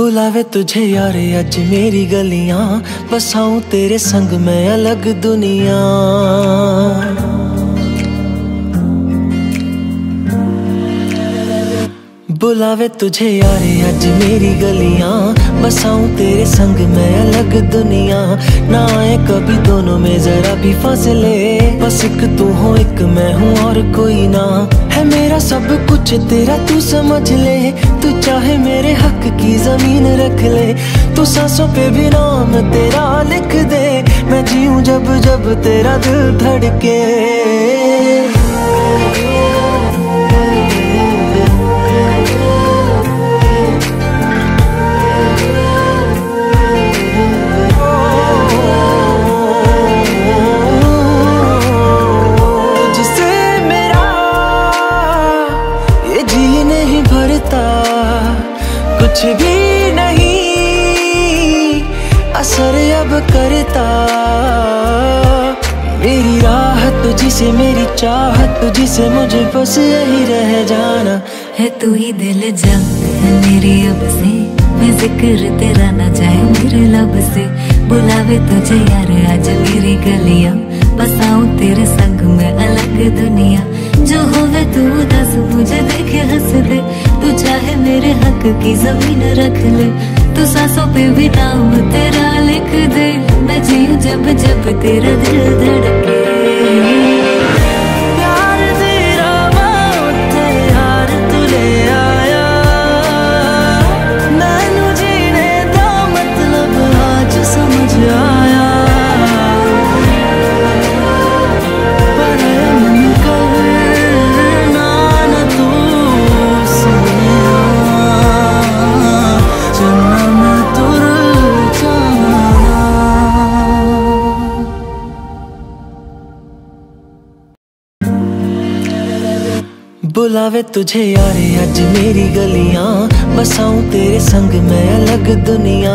बुलावे तुझे यारे अज मेरी गलियाँ बसाऊं तेरे संग, मैं अलग दुनिया। बुलावे तुझे यारे अज मेरी गलियाँ बसाऊं तेरे संग, मैं अलग दुनिया। ना आए कभी दोनों में, जरा भी फासले। बस एक तू हो, एक मैं हूँ, और कोई ना। है मेरा सब कुछ, तेरा तू समझ ले। चाहे मेरे हक की ज़मीन रख ले। तू सांसों पे भी नाम तेरा लिख दे। मैं जीऊं जब जब तेरा दिल धड़के। कुछ भी नहीं। असर अब करता। मेरी राह तुझसे, मेरी चाहत तुझसे, मुझे बस यही रह जाना। है तू ही दिल जा है मेरी अब से। मैं ज़िक्र तेरा ना जाए मेरे लब से। बुलावे तुझे यार, आज मेरी गलियाँ। बसाऊं तेरे संग में अलग दुनिया। जो होवे तू की ज़मीन रख ले, तू सासों पे भी नाम तेरा लिख दे। मैं जीऊं जब जब तेरा दिल धड़के। बुलावे तुझे यारे अज मेरी गलियाँ। बसाऊं तेरे संग, मैं अलग दुनिया।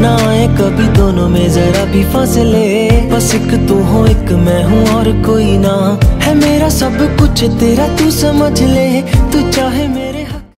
ना आए कभी दोनों में, जरा भी फासले। बस एक तू हो, एक मैं हूँ, और कोई ना। है मेरा सब कुछ, तेरा तू समझ ले। तू चाहे मेरे